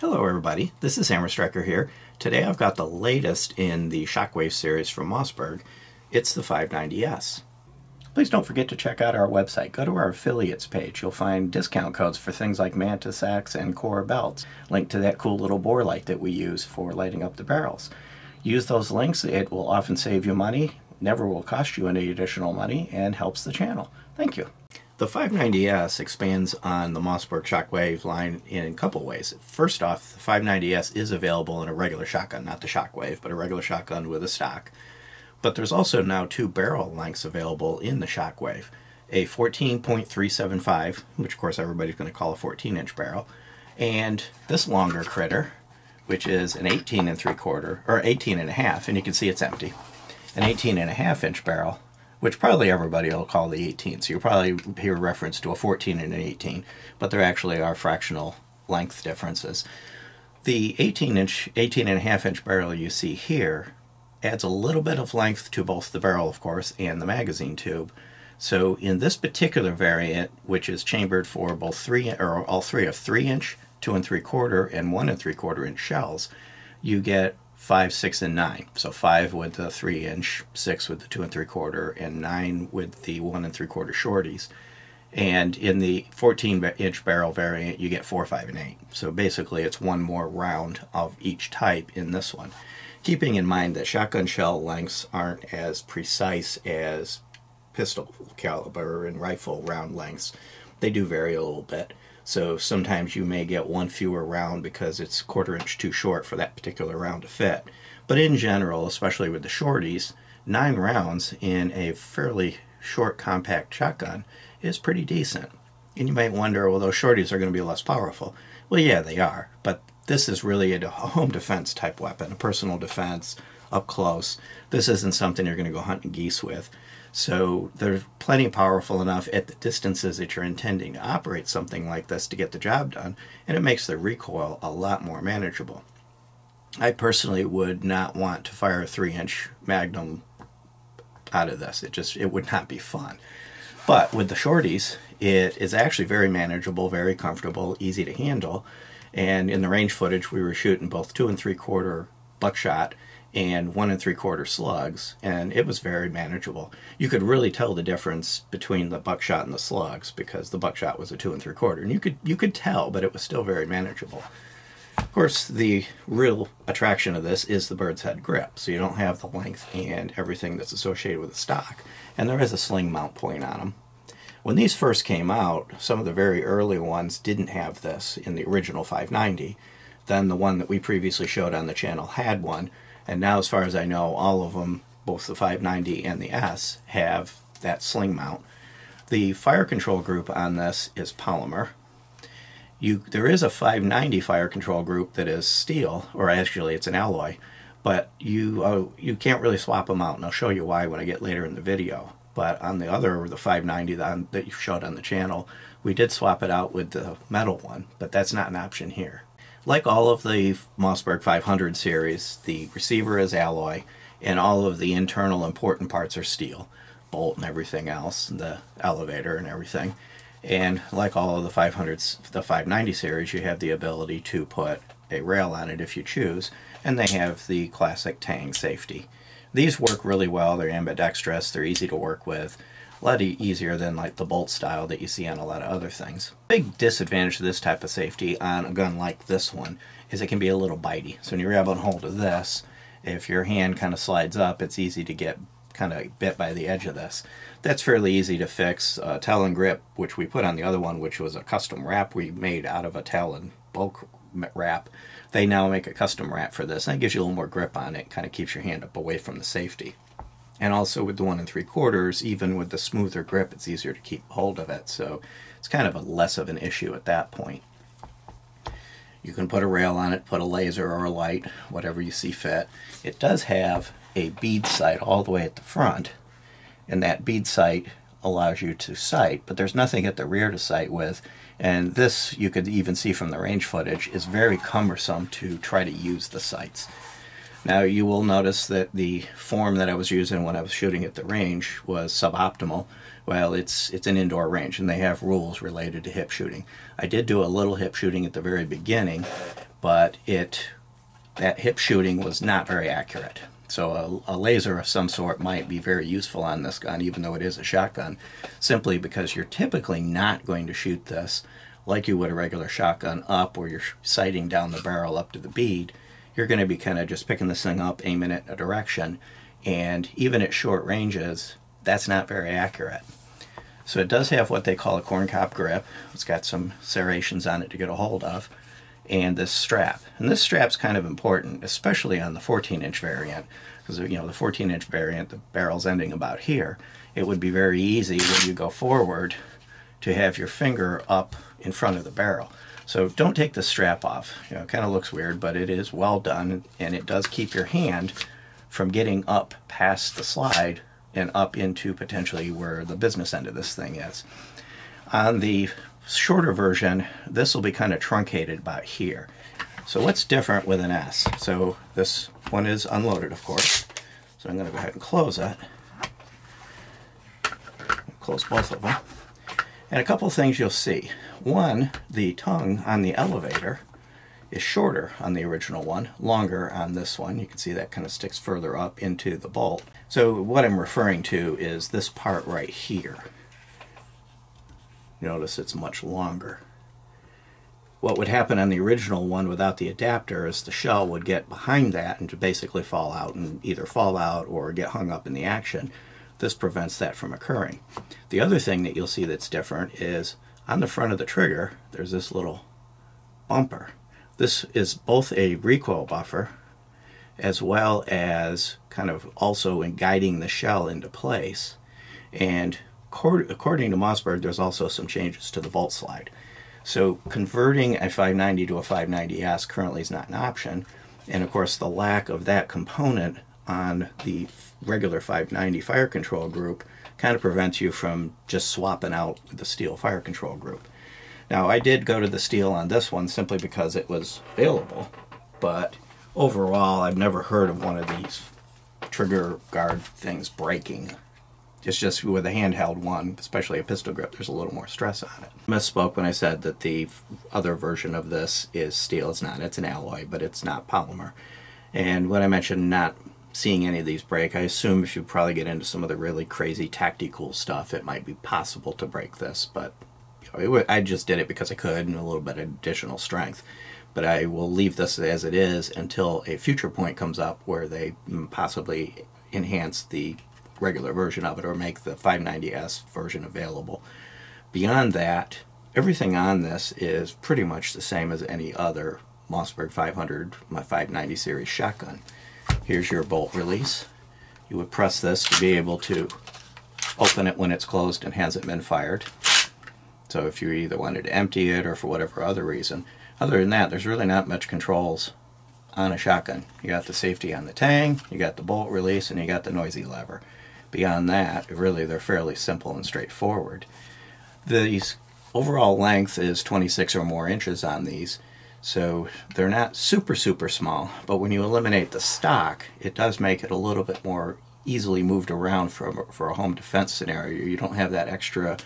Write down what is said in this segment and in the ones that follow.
Hello everybody, this is Hammer Striker here. Today I've got the latest in the Shockwave series from Mossberg. It's the 590S. Please don't forget to check out our website. Go to our affiliates page. You'll find discount codes for things like Mantis X and Kore belts. linked to that cool little bore light that we use for lighting up the barrels. Use those links. It will often save you money, never will cost you any additional money, and helps the channel. Thank you. The 590S expands on the Mossberg Shockwave line in a couple ways. First off, the 590S is available in a regular shotgun, not the Shockwave, but a regular shotgun with a stock. But there's also now two barrel lengths available in the Shockwave. A 14.375, which of course everybody's going to call a 14 inch barrel, and this longer critter, which is an 18 and 3 quarter, or 18 and a half, and you can see it's empty. An 18 and a half inch barrel which probably everybody will call the 18. So you'll probably hear reference to a 14 and an 18, but there actually are fractional length differences. The 18 inch, 18 and a half inch barrel you see here adds a little bit of length to both the barrel, of course, and the magazine tube. So in this particular variant, which is chambered for both three or all three of three inch, two and three quarter, and one and three quarter inch shells, you get five, six, and nine. So five with the three inch, six with the two and three quarter, and nine with the one and three quarter shorties. And in the 14 inch barrel variant, you get four, five, and eight. So basically, it's one more round of each type in this one. Keeping in mind that shotgun shell lengths aren't as precise as pistol caliber and rifle round lengths, they do vary a little bit. So sometimes you may get one fewer round because it's quarter inch too short for that particular round to fit. But in general, especially with the shorties, nine rounds in a fairly short compact shotgun is pretty decent. And you might wonder, well, those shorties are going to be less powerful. Well, yeah, they are, but this is really a home defense type weapon, a personal defense up close. This isn't something you're going to go hunting geese with. So they're plenty powerful enough at the distances that you're intending to operate something like this to get the job done, and it makes the recoil a lot more manageable. I personally would not want to fire a three inch magnum out of this. It just it would not be fun. But with the shorties, it is actually very manageable, very comfortable, easy to handle. And in the range footage, we were shooting both two and three quarter buckshot and one and three quarter slugs, and it was very manageable. You could really tell the difference between the buckshot and the slugs because the buckshot was a two and three quarter, and you could you could tell, but it was still very manageable. Of course, the real attraction of this is the bird's head grip, so you don't have the length and everything that's associated with the stock, and there is a sling mount point on them. When these first came out, some of the very early ones didn't have this in the original 590. Then the one that we previously showed on the channel had one, and now, as far as I know, all of them, both the 590 and the S, have that sling mount. The fire control group on this is polymer. You, there is a 590 fire control group that is steel, or actually it's an alloy, but you uh, you can't really swap them out, and I'll show you why when I get later in the video. But on the other, the 590 that, that you showed on the channel, we did swap it out with the metal one, but that's not an option here. Like all of the Mossberg 500 series, the receiver is alloy, and all of the internal important parts are steel, bolt and everything else, the elevator and everything. And like all of the 500s, the 590 series, you have the ability to put a rail on it if you choose, and they have the classic Tang safety. These work really well, they're ambidextrous, they're easy to work with, a lot easier than like the bolt style that you see on a lot of other things. Big disadvantage to this type of safety on a gun like this one is it can be a little bitey. So when you're grabbing hold of this, if your hand kind of slides up, it's easy to get kind of bit by the edge of this. That's fairly easy to fix. Uh, Talon grip, which we put on the other one, which was a custom wrap we made out of a Talon bulk wrap, they now make a custom wrap for this. And it gives you a little more grip on it, kind of keeps your hand up away from the safety. And also with the one and three quarters, even with the smoother grip, it's easier to keep hold of it. So it's kind of a less of an issue at that point. You can put a rail on it, put a laser or a light, whatever you see fit. It does have a bead sight all the way at the front, and that bead sight allows you to sight, but there's nothing at the rear to sight with. And this, you could even see from the range footage, is very cumbersome to try to use the sights. Now you will notice that the form that I was using when I was shooting at the range was suboptimal. Well, it's it's an indoor range and they have rules related to hip shooting. I did do a little hip shooting at the very beginning, but it that hip shooting was not very accurate. So a, a, laser of some sort might be very useful on this gun, even though it is a shotgun, simply because you're typically not going to shoot this like you would a regular shotgun up where you're sighting down the barrel up to the bead. You're going to be kind of just picking this thing up, aiming it in a direction, and even at short ranges, that's not very accurate. So it does have what they call a corncob grip. It's got some serrations on it to get a hold of, and this strap. And this strap's kind of important, especially on the 14-inch variant, because you know the 14-inch variant, the barrel's ending about here. It would be very easy when you go forward to have your finger up in front of the barrel. So don't take the strap off. You know, it kind of looks weird, but it is well done, and it does keep your hand from getting up past the slide and up into potentially where the business end of this thing is. On the shorter version, this will be kind of truncated about here. So what's different with an S? So this one is unloaded, of course. So I'm going to go ahead and close it. Close both of them. And a couple of things you'll see. One, the tongue on the elevator is shorter on the original one, longer on this one. You can see that kind of sticks further up into the bolt. So what I'm referring to is this part right here. Notice it's much longer. What would happen on the original one without the adapter is the shell would get behind that and to basically fall out and either fall out or get hung up in the action. This prevents that from occurring. The other thing that you'll see that's different is on the front of the trigger, there's this little bumper. This is both a recoil buffer as well as kind of also in guiding the shell into place. And according to Mossberg, there's also some changes to the bolt slide. So converting a 590 to a 590S currently is not an option. And of course, the lack of that component on the regular 590 fire control group kind of prevents you from just swapping out the steel fire control group. Now, I did go to the steel on this one simply because it was available, but overall, I've never heard of one of these trigger guard things breaking. It's just with a handheld one, especially a pistol grip, there's a little more stress on it. I misspoke when I said that the other version of this is steel. It's not, it's an alloy, but it's not polymer. And when I mentioned not seeing any of these break, I assume if you probably get into some of the really crazy tactical stuff, it might be possible to break this, but you know, I just did it because I could and a little bit of additional strength. But I will leave this as it is until a future point comes up where they possibly enhance the regular version of it or make the 590S version available. Beyond that, everything on this is pretty much the same as any other Mossberg 500, my 590 series shotgun. Here's your bolt release. You would press this to be able to open it when it's closed and hasn't been fired. So if you either wanted to empty it or for whatever other reason. Other than that, there's really not much controls on a shotgun. You got the safety on the tang, you got the bolt release, and you got the noisy lever. Beyond that, really they're fairly simple and straightforward. The overall length is 26 or more inches on these, so they're not super, super small, but when you eliminate the stock, it does make it a little bit more easily moved around for, for a home defense scenario. You don't have that extra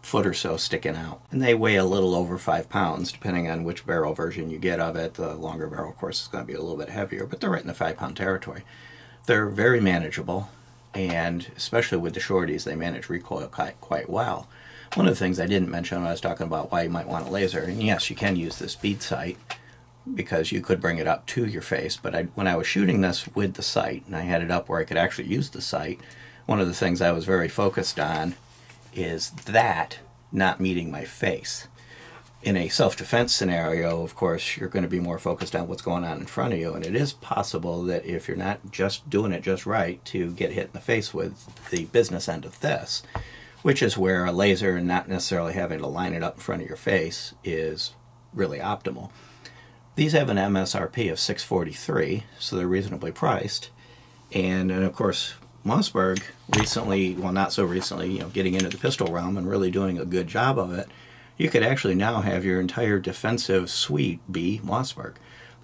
foot or so sticking out. And they weigh a little over five pounds, depending on which barrel version you get of it. The longer barrel, of course, is going to be a little bit heavier, but they're right in the five pound territory. They're very manageable, and especially with the shorties, they manage recoil quite, quite well. One of the things I didn't mention when I was talking about why you might want a laser, and yes, you can use this bead sight because you could bring it up to your face, but I, when I was shooting this with the sight, and I had it up where I could actually use the sight, one of the things I was very focused on is that not meeting my face. In a self-defense scenario, of course, you're going to be more focused on what's going on in front of you, and it is possible that if you're not just doing it just right to get hit in the face with the business end of this, which is where a laser and not necessarily having to line it up in front of your face is really optimal. These have an MSRP of 643, so they're reasonably priced. And, and of course, Mossberg recently, well not so recently, you know, getting into the pistol realm and really doing a good job of it, you could actually now have your entire defensive suite be Mossberg.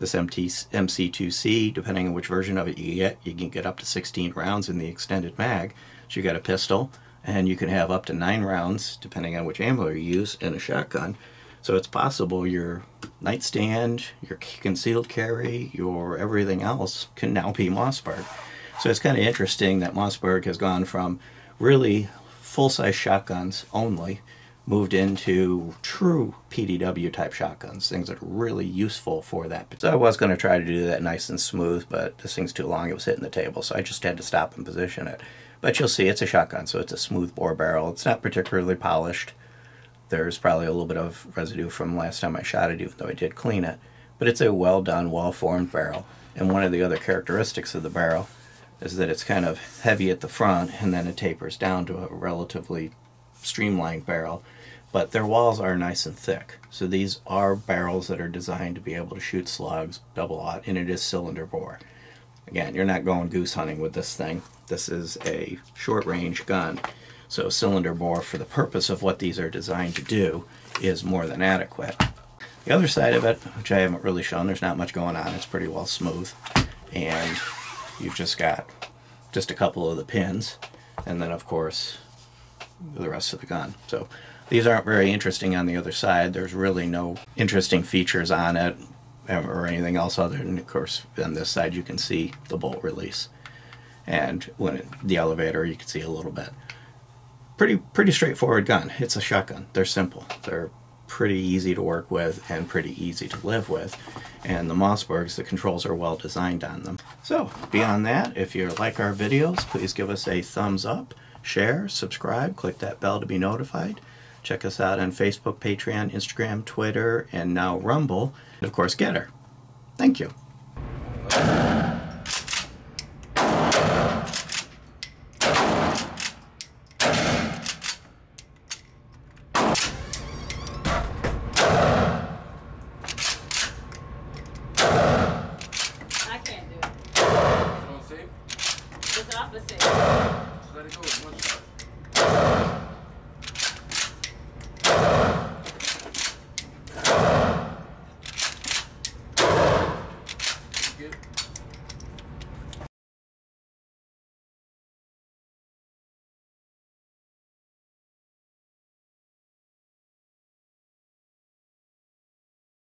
This MT, MC2C, depending on which version of it you get, you can get up to 16 rounds in the extended mag. So you got a pistol, and you can have up to nine rounds, depending on which ammo you use, in a shotgun. So it's possible your nightstand, your concealed carry, your everything else can now be Mossberg. So it's kind of interesting that Mossberg has gone from really full-size shotguns only moved into true PDW type shotguns, things that are really useful for that. So I was going to try to do that nice and smooth, but this thing's too long. It was hitting the table, so I just had to stop and position it. But you'll see it's a shotgun, so it's a smooth bore barrel. It's not particularly polished. There's probably a little bit of residue from last time I shot it, even though I did clean it. But it's a well done, well formed barrel. And one of the other characteristics of the barrel is that it's kind of heavy at the front and then it tapers down to a relatively streamlined barrel but their walls are nice and thick. So these are barrels that are designed to be able to shoot slugs, double aught, and it is cylinder bore. Again, you're not going goose hunting with this thing. This is a short range gun. So cylinder bore for the purpose of what these are designed to do is more than adequate. The other side of it, which I haven't really shown, there's not much going on. It's pretty well smooth. And you've just got just a couple of the pins. And then of course, the rest of the gun. So these aren't very interesting on the other side. There's really no interesting features on it um, or anything else other than, of course, on this side you can see the bolt release. And when it, the elevator, you can see a little bit. Pretty, pretty straightforward gun. It's a shotgun. They're simple. They're pretty easy to work with and pretty easy to live with. And the Mossbergs, the controls are well designed on them. So, beyond that, if you like our videos, please give us a thumbs up, share, subscribe, click that bell to be notified. Check us out on Facebook, Patreon, Instagram, Twitter, and now Rumble. And of course, Gettr. Thank you. I can't do it. It's opposite. Let it go. One shot.